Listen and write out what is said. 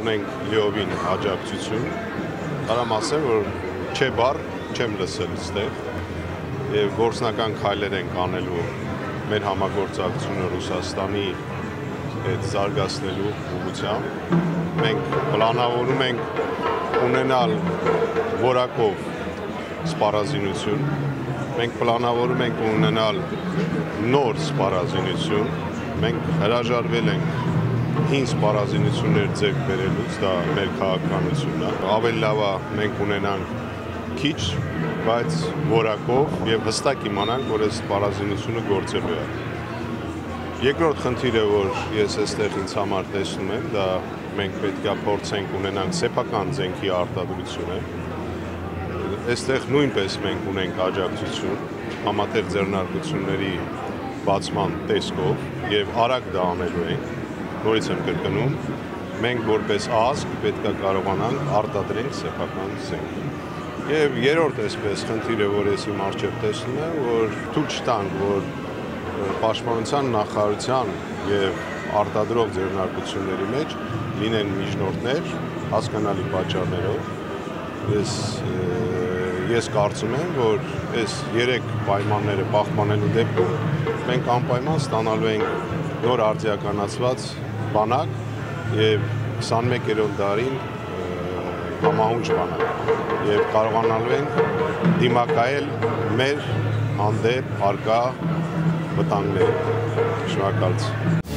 Ունենք լիովին աջակցություն։ Կարամ ասեմ, որ չէ բառ չեմ լսել ստեղ եւ գործնական քայլեր ենք անելու մեր համագործակցությունը Ռուսաստանի հետ զարգացնելու ուղղությամբ։ Մենք պլանավորում ենք ունենալ որակով սպառազինություն մենք պլանավորում ենք ունենալ նոր սպառազինություն, մենք հրաժարվել ենք հին սպառազինություններ ձեռք բերելուց, դա մեր քաղաքականությունն է։ Ավելի լավ է մենք ունենանք քիչ, բայց որակով եւ հստակ իմանանք, որ այս սպառազինությունը գործելու է։ Երկրորդ խնդիրը, որ ես այստեղ ինձ համար տեսնում եմ, դա մենք պետք է փորձենք ունենանք սեփական զենքի արտադրությունը, Այստեղ նույնպես մենք ունենք աջակցություն համատեղ ձեռնարկությունների բացման տեսքով եւ արագ դա անելու ենք։ Նորից եմ կրկնում, մենք որպես ազգ պետք է կարողանանք արտադրենք սեփական զենք։ Եվ երրորդ այսպես խնդիրը, որ ես իմ արժեվ տեսնում եմ, որ թույլ չտանք, որ պաշտպանության նախարարության եւ արտադրող ձեռնարկությունների մեջ լինեն միջնորդներ հասկանալի պատճառներով ես ես կարծում եմ, որ այս երեք պայմանները պահպանելու դեպքում մենք անպայման ստանալու ենք նոր արձիականացված բանակ եւ 21-րդ դարին համահունչ բանակ եւ կարողանալու ենք դիմակայել մեր հանդեպ արկա վտանգները։ Շնորհակալություն։